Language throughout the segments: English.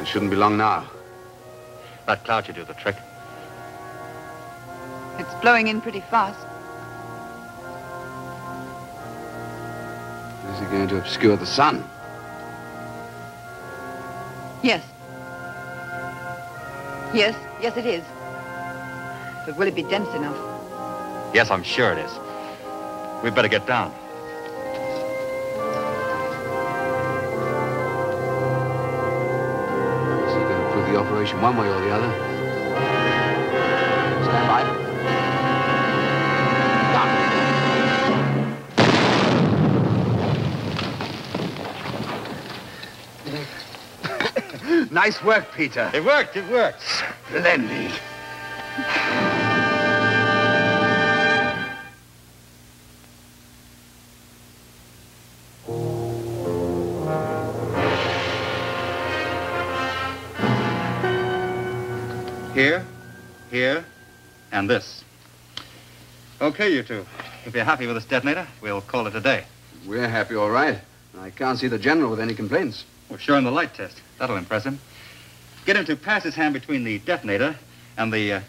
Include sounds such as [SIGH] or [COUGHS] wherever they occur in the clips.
It shouldn't be long now. That cloud should do the trick. It's blowing in pretty fast. Is it going to obscure the sun? Yes. Yes, yes it is. But will it be dense enough? Yes, I'm sure it is. We'd better get down. Going to prove the operation one way or the other? Stand by. Done. [COUGHS] nice work, Peter. It worked, it worked. Splendid. Here, here, and this. Okay, you two. If you're happy with this detonator, we'll call it a day. We're happy, all right. I can't see the general with any complaints. We're showing the light test. That'll impress him. Get him to pass his hand between the detonator and the uh,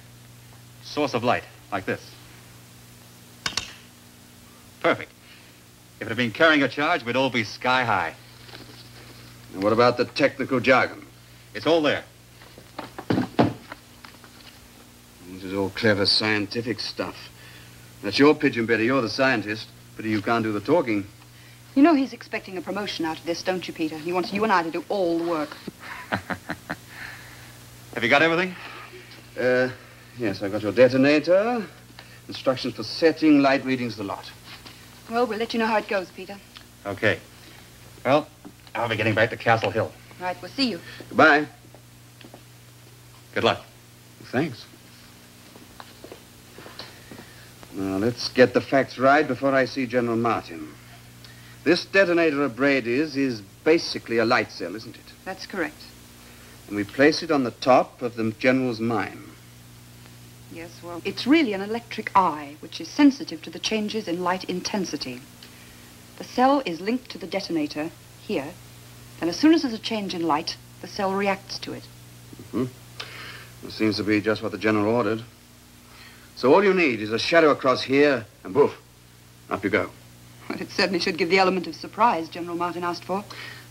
source of light, like this. Perfect. If it had been carrying a charge, we'd all be sky high. And what about the technical jargon? It's all there. This is all clever scientific stuff. That's your pigeon, Betty. You're the scientist. But you can't do the talking. You know he's expecting a promotion out of this, don't you, Peter? He wants you and I to do all the work. [LAUGHS] Have you got everything? Uh, yes, I've got your detonator, instructions for setting, light readings, the lot. Well, we'll let you know how it goes, Peter. Okay. Well, I'll be getting back to Castle Hill. Right, we'll see you. Goodbye. Good luck. Thanks. Now, let's get the facts right before I see General Martin. This detonator of Brady's is basically a light cell, isn't it? That's correct. And we place it on the top of the General's mine. Yes, well, it's really an electric eye, which is sensitive to the changes in light intensity. The cell is linked to the detonator here, and as soon as there's a change in light, the cell reacts to it. Mm-hmm. It seems to be just what the General ordered. So all you need is a shadow across here, and poof, up you go. Well, it certainly should give the element of surprise General Martin asked for.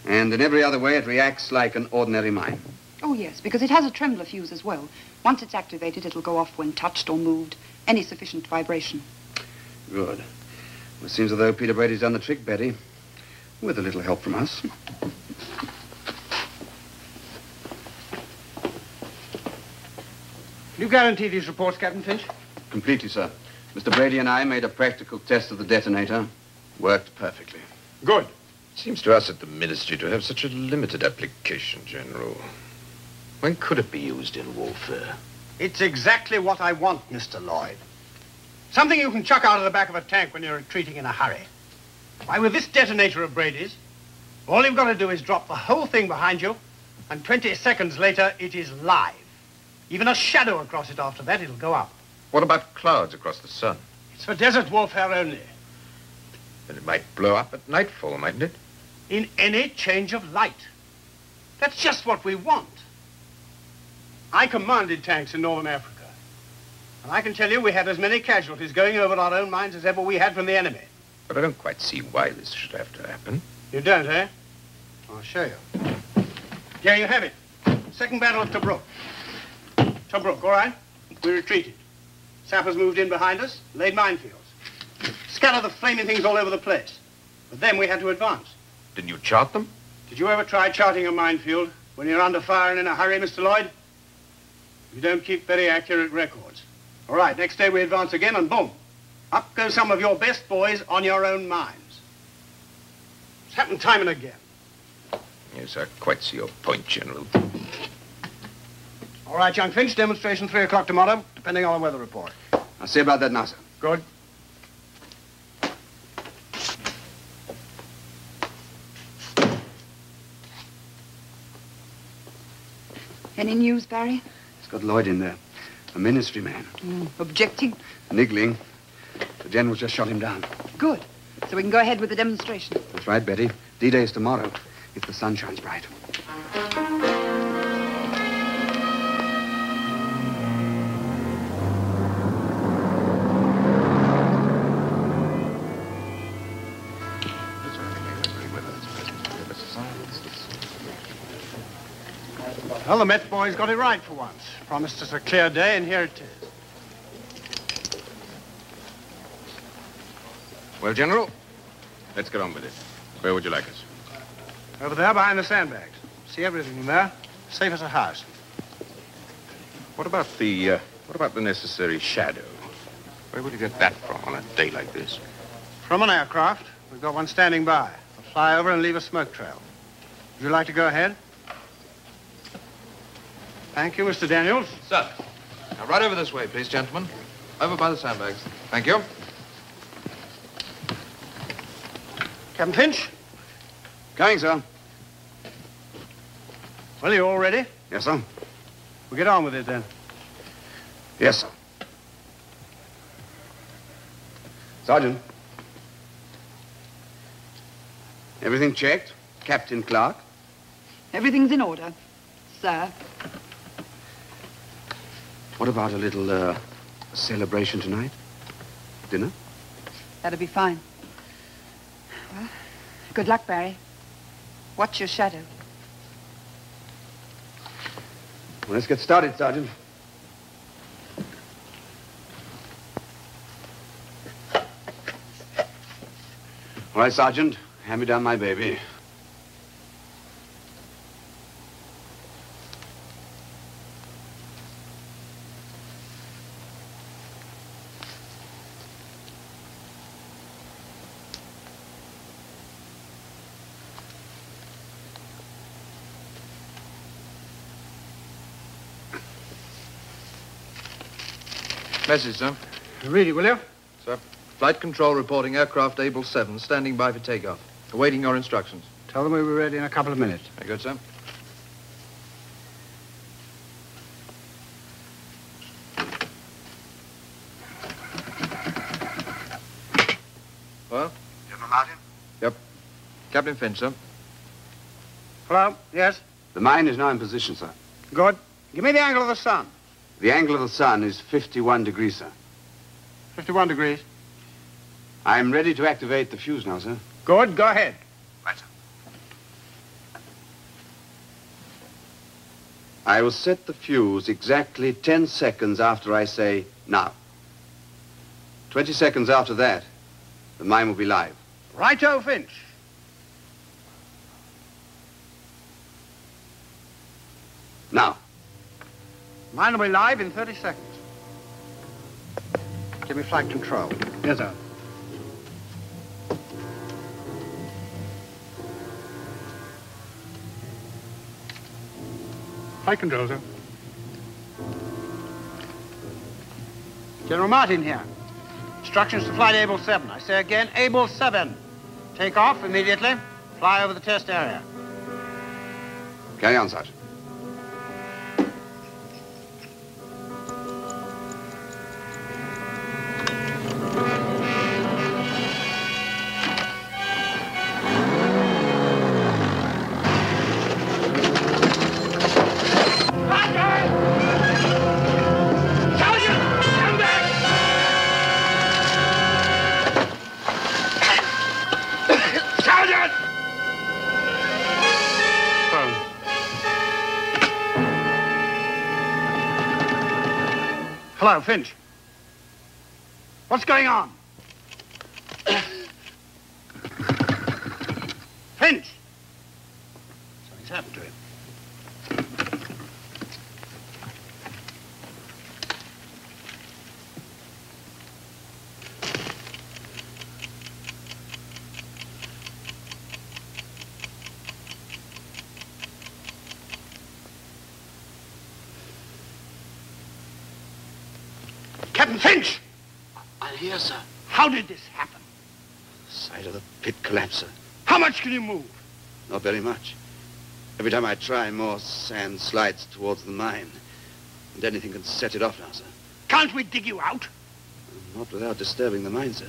And in every other way, it reacts like an ordinary mine. Oh, yes, because it has a trembler fuse as well. Once it's activated, it'll go off when touched or moved. Any sufficient vibration. Good. Well, it seems as though Peter Brady's done the trick, Betty. With a little help from us. You guarantee these reports, Captain Finch? Completely, sir. Mr. Brady and I made a practical test of the detonator. Worked perfectly. Good. Seems to us at the ministry to have such a limited application, General. When could it be used in warfare? It's exactly what I want, Mr. Lloyd. Something you can chuck out of the back of a tank when you're retreating in a hurry. Why, with this detonator of Brady's, all you've got to do is drop the whole thing behind you, and 20 seconds later, it is live. Even a shadow across it after that, it'll go up. What about clouds across the sun? It's for desert warfare only. Then it might blow up at nightfall, mightn't it? In any change of light. That's just what we want. I commanded tanks in northern Africa. And I can tell you we had as many casualties going over our own mines as ever we had from the enemy. But I don't quite see why this should have to happen. You don't, eh? I'll show you. There you have it. Second battle of Tobruk. Tobruk, all right? We retreated. Sappers moved in behind us, laid minefields. Scattered the flaming things all over the place. But then we had to advance. Didn't you chart them? Did you ever try charting a minefield when you're under fire and in a hurry, Mr. Lloyd? You don't keep very accurate records. All right, next day we advance again and boom. Up go some of your best boys on your own mines. It's happened time and again. Yes, I quite see your point, General. All right, young Finch, demonstration 3 o'clock tomorrow, depending on the weather report. I'll see about that now, sir. Good. Any news, Barry? It's got Lloyd in there. A ministry man. Mm, objecting? Niggling. The general's just shot him down. Good. So we can go ahead with the demonstration. That's right, Betty. D-Day's tomorrow, if the sun shines bright. Well, the Met boys got it right for once. Promised us a clear day, and here it is. Well, General, let's get on with it. Where would you like us? Over there behind the sandbags. See everything in there? Safe as a house. What about the, uh, what about the necessary shadow? Where would you get that from on a day like this? From an aircraft. We've got one standing by. We'll fly over and leave a smoke trail. Would you like to go ahead? Thank you, Mr. Daniels. Sir. Now, right over this way, please, gentlemen. Over by the sandbags. Thank you. Captain Finch? Coming, sir. Well, you all ready? Yes, sir. We'll get on with it then. Yes, sir. Sergeant. Everything checked? Captain Clark? Everything's in order, sir. What about a little, uh, celebration tonight? Dinner? That'll be fine. Well, good luck, Barry. Watch your shadow. Well, let's get started, Sergeant. All right, Sergeant. Hand me down my baby. Message, sir. Read it, will you? Sir. Flight control reporting aircraft Able 7 standing by for takeoff. Awaiting your instructions. Tell them we'll be ready in a couple of minutes. Very good, sir. Well? General Martin? Yep. Captain Finch, sir. Hello? Yes? The mine is now in position, sir. Good. Give me the angle of the sun. The angle of the sun is 51 degrees, sir. 51 degrees. I'm ready to activate the fuse now, sir. Good. Go ahead. Right, sir. I will set the fuse exactly 10 seconds after I say now. 20 seconds after that, the mine will be live. Righto, Finch. Now. Mine will be live in 30 seconds. Give me flight control. Yes, sir. Flight control, sir. General Martin here. Instructions to flight Able 7. I say again, Able 7. Take off immediately. Fly over the test area. Carry on, Sergeant. Hello, Finch. What's going on? Finch! Something's happened to him. Captain Finch! I'm here, sir. How did this happen? Side of the pit collapse, sir. How much can you move? Not very much. Every time I try, more sand slides towards the mine. And anything can set it off now, sir. Can't we dig you out? Not without disturbing the mine, sir.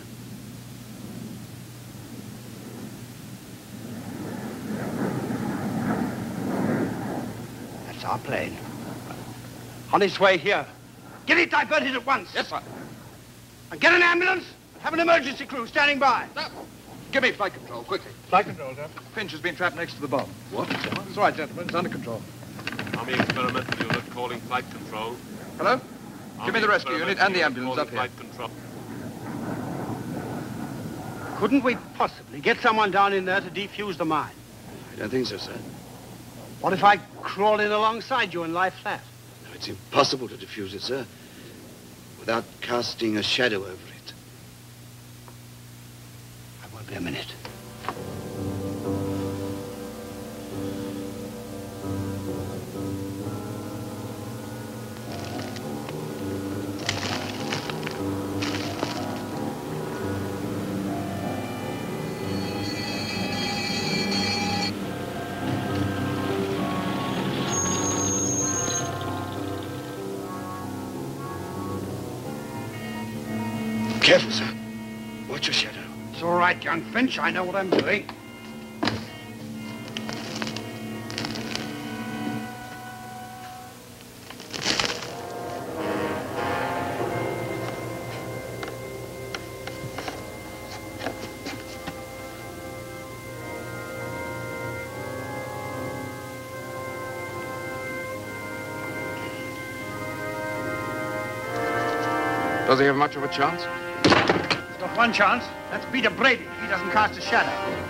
That's our plane. On its way here. Get it diverted at once. Yes, sir. And get an ambulance. Have an emergency crew standing by. Give me flight control, quickly. Flight control, sir. Finch has been trapped next to the bomb. What? It's all right, gentlemen. It's under control. Army experimental unit calling flight control. Hello? Give me the rescue unit and the ambulance up here. Flight control. Couldn't we possibly get someone down in there to defuse the mine? I don't think so, sir. What if I crawled in alongside you and lie flat? No, it's impossible to defuse it, sir, without casting a shadow over it. I won't be a minute. Right, young Finch. I know what I'm doing. Does he have much of a chance? One chance. That's Peter Brady. He doesn't cast a shadow.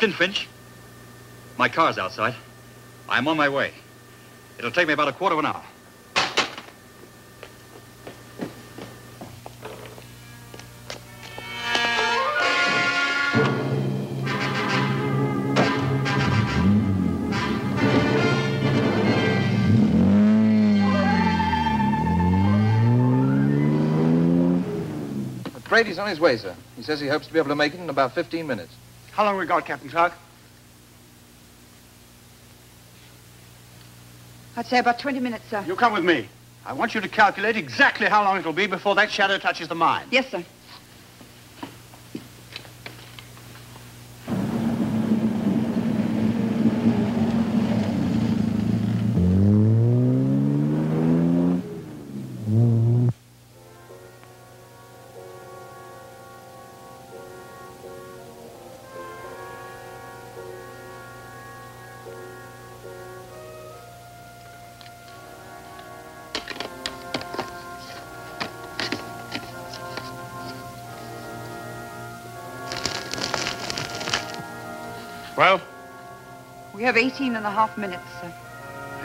Captain Finch? My car's outside. I'm on my way. It'll take me about a quarter of an hour. Brady's on his way, sir. He says he hopes to be able to make it in about 15 minutes. How long we got, Captain Clark? I'd say about 20 minutes, sir. You come with me. I want you to calculate exactly how long it'll be before that shadow touches the mine. Yes, sir. Well, We have 18 and a half minutes, sir.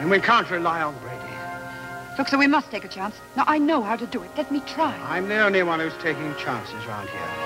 and we can't rely on Brady. Look, sir, we must take a chance. Now, I know how to do it. Let me try. I'm the only one who's taking chances round here.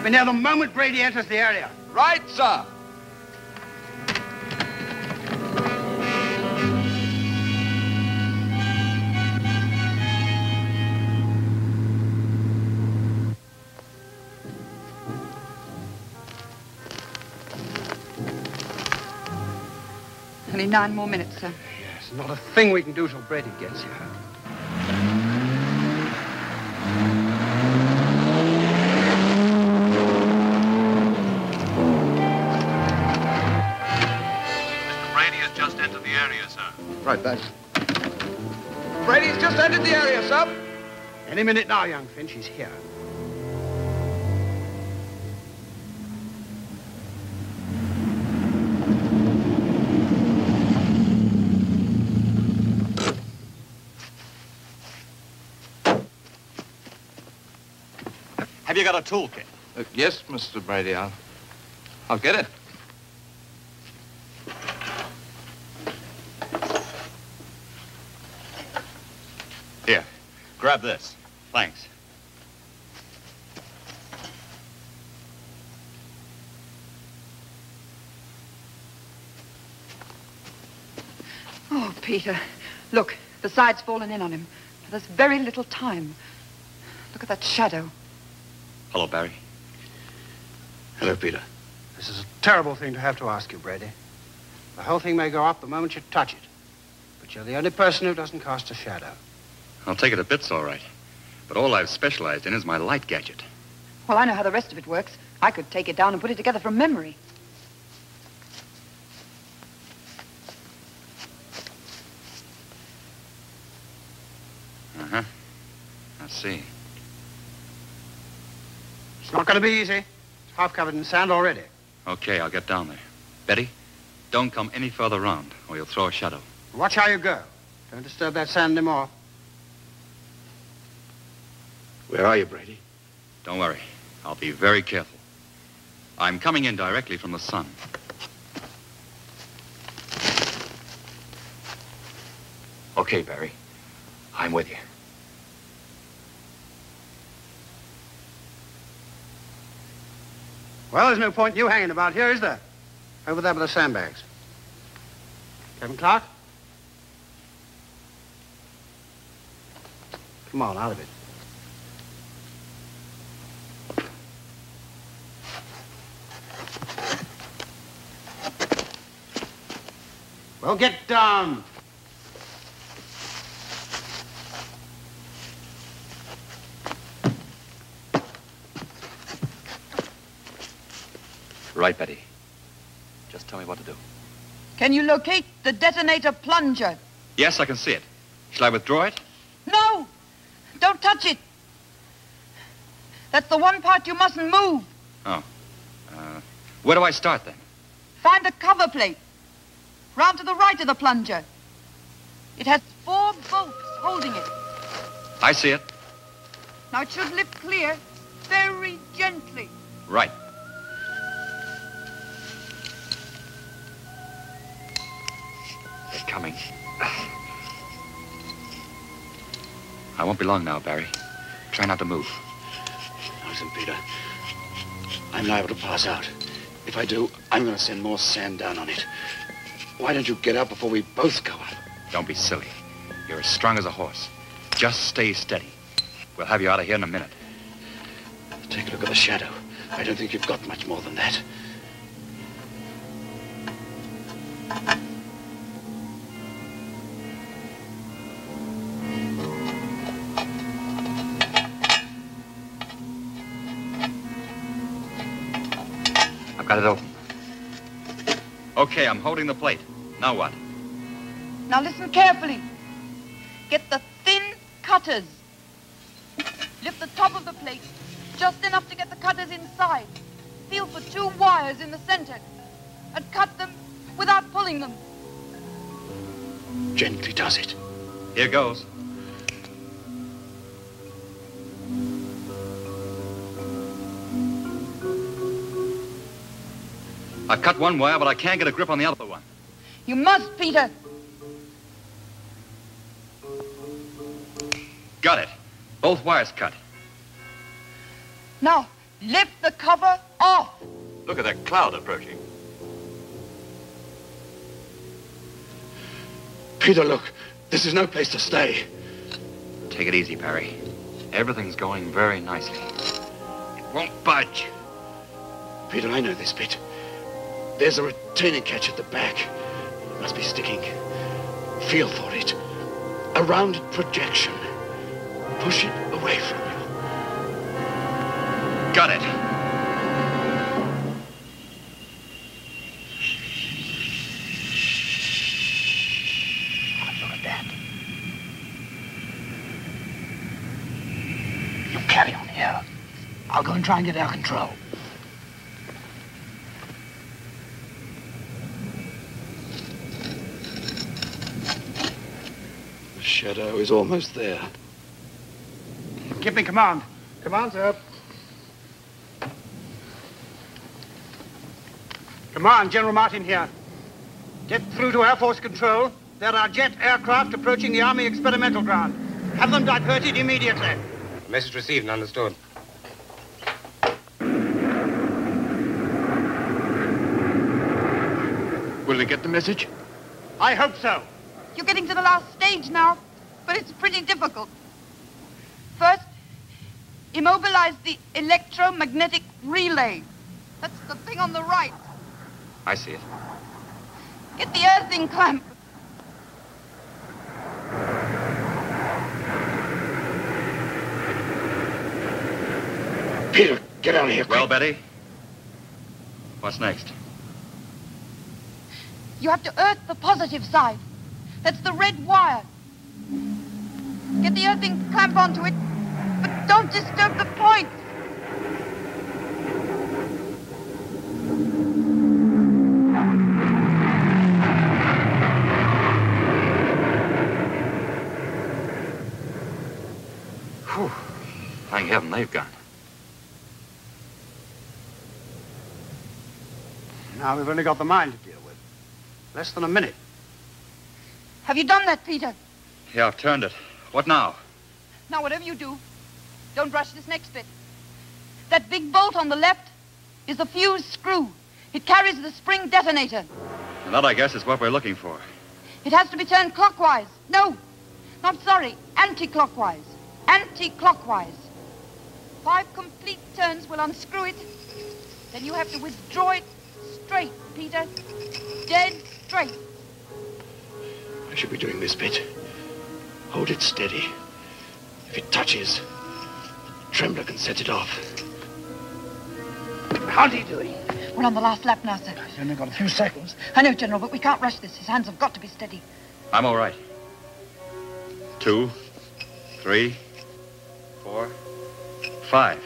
Let me know the moment Brady enters the area. Right, sir. Only nine more minutes, sir. Yes, not a thing we can do till Brady gets here. Right back. Brady's just entered the area, sir. Any minute now, young Finch, he's here. Have you got a toolkit? Uh, yes, Mr. Brady, I'll, I'll get it. Here, grab this. Thanks. Oh, Peter. Look, the side's fallen in on him. There's very little time. Look at that shadow. Hello, Barry. Hello, Peter. This is a terrible thing to have to ask you, Brady. The whole thing may go up the moment you touch it. But you're the only person who doesn't cast a shadow. I'll take it a bit's all right. But all I've specialized in is my light gadget. Well, I know how the rest of it works. I could take it down and put it together from memory. Uh-huh. I see. It's not going to be easy. It's half covered in sand already. Okay, I'll get down there. Betty, don't come any further round, or you'll throw a shadow. Watch how you go. Don't disturb that sand anymore. Where are you, Brady? Don't worry. I'll be very careful. I'm coming in directly from the sun. Okay, Barry. I'm with you. Well, there's no point in you hanging about here, is there? Over there by the sandbags. Captain Clark? Come on, out of it. Well, get down. Right, Betty. Just tell me what to do. Can you locate the detonator plunger? Yes, I can see it. Shall I withdraw it? No! Don't touch it! That's the one part you mustn't move. Uh, where do I start then? Find the cover plate. Round to the right of the plunger. It has four bolts holding it. I see it. Now it should lift clear, very gently. Right. They're coming. I won't be long now, Barry. Try not to move. Listen, Peter. I'm liable to pass out. If I do, I'm going to send more sand down on it. Why don't you get up before we both go up? Don't be silly. You're as strong as a horse. Just stay steady. We'll have you out of here in a minute. Take a look at the shadow. I don't think you've got much more than that. Okay, I'm holding the plate. Now what? Now listen carefully. Get the thin cutters. Lift the top of the plate just enough to get the cutters inside. Feel for two wires in the center and cut them without pulling them. Gently does it. Here goes. I've cut one wire, but I can't get a grip on the other one. You must, Peter. Got it. Both wires cut. Now, lift the cover off. Look at that cloud approaching. Peter, look. This is no place to stay. Take it easy, Barry. Everything's going very nicely. It won't budge. Peter, I know this bit. There's a retaining catch at the back. It must be sticking. Feel for it. A rounded projection. Push it away from you. Got it. Look at that. You carry on here. I'll go and try and get our control. Shadow is almost there. Give me command. command, sir. Command, General Martin here. Get through to Air Force Control. There are jet aircraft approaching the Army Experimental Ground. Have them diverted immediately. Message received and understood. Will they get the message? I hope so. You're getting to the last stage now but it's pretty difficult. First, immobilize the electromagnetic relay. That's the thing on the right. I see it. Get the earthing clamp. Peter, get out of here. Well, Betty? What's next? You have to earth the positive side. That's the red wire. Get the earthing clamp onto it, but don't disturb the point. Whew. Thank heaven they've gone. Now we've only got the mine to deal with. Less than a minute. Have you done that, Peter? Yeah, I've turned it. What now? Now, whatever you do, don't rush this next bit. That big bolt on the left is the fuse screw. It carries the spring detonator. And that, I guess, is what we're looking for. It has to be turned clockwise. No, not sorry, anti-clockwise. Anti-clockwise. Five complete turns will unscrew it. Then you have to withdraw it straight, Peter. Dead straight. I should be doing this bit. Hold it steady. If it touches, Trembler can set it off. How's he doing? We're on the last lap now, sir. He's only got a few seconds. I know, General, but we can't rush this. His hands have got to be steady. I'm all right. Two, three, four, five.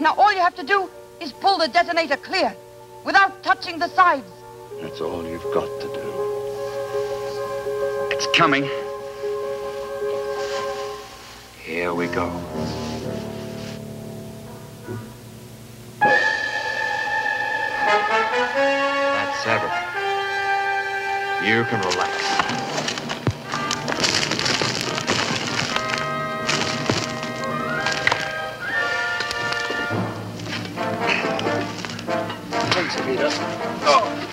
Now, all you have to do is pull the detonator clear without touching the sides. That's all you've got to do. It's coming. Here we go. That's everything. You can relax. Thanks, Peter. Come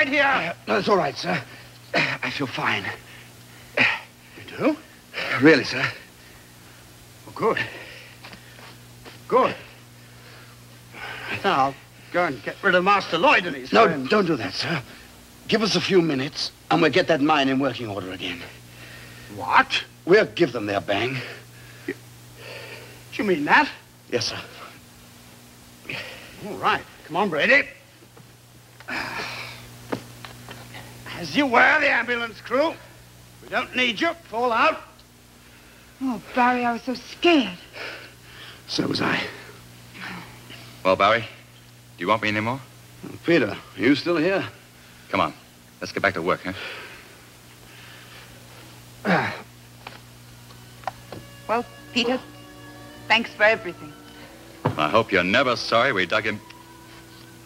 alongside here. Uh, no, it's all right, sir. Uh, I feel fine. You do? Really, sir. Oh, good. Good. Now, I'll go and get rid of Master Lloyd and his No, friends. don't do that, sir. Give us a few minutes, and we'll get that mine in working order again. What? We'll give them their bang. You mean that? Yes, sir. All right. Come on, Brady. As you were, the ambulance crew. We don't need you. Fall out. Oh, Barry, I was so scared. So was I. Well, Barry, do you want me anymore? Oh, Peter, are you still here? Come on. Let's get back to work, huh? Well, Peter, thanks for everything. I hope you're never sorry we dug him.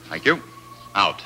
Thank you. Out.